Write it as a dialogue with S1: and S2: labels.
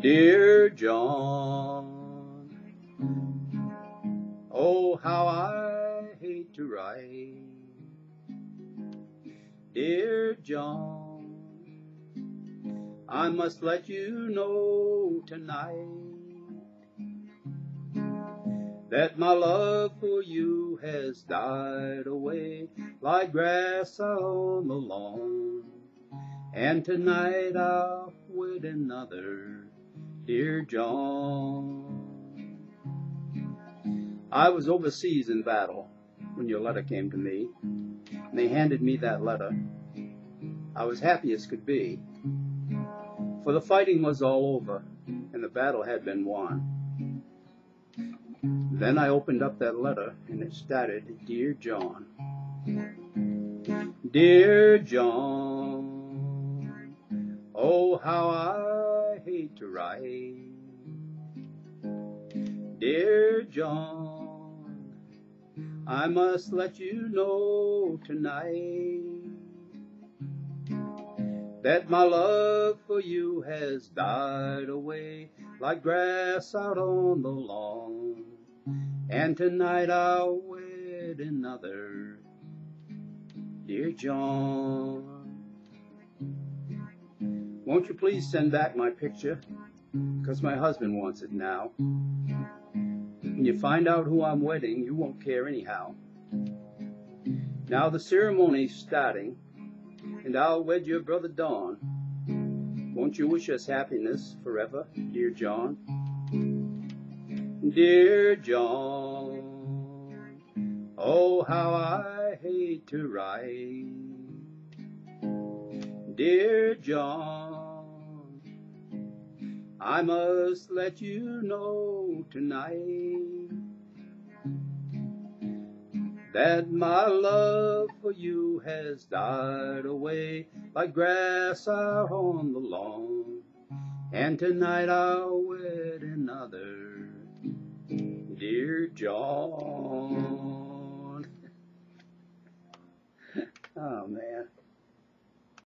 S1: Dear John, oh how I hate to write. Dear John, I must let you know tonight that my love for you has died away like grass on the lawn. And tonight I'll wed another, dear John. I was overseas in battle when your letter came to me, and they handed me that letter. I was happy as could be, for the fighting was all over, and the battle had been won. Then I opened up that letter, and it started, Dear John. Dear John, oh how I Dear John, I must let you know tonight that my love for you has died away like grass out on the lawn. And tonight I'll wed another, dear John. Won't you please send back my picture? Because my husband wants it now. When you find out who I'm wedding, you won't care anyhow. Now the ceremony's starting, and I'll wed your brother Don. Won't you wish us happiness forever, dear John? Dear John, oh how I hate to write. Dear John, I must let you know tonight that my love for you has died away like grass out on the lawn. And tonight I'll wed another, dear John. oh man.